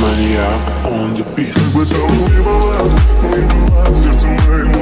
maniac on the beat.